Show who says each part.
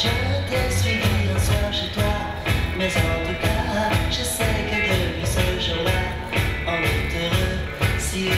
Speaker 1: Je t'ai suivi un soir chez toi, mais en tout cas, je sais que depuis ce jour-là, on est heureux. Si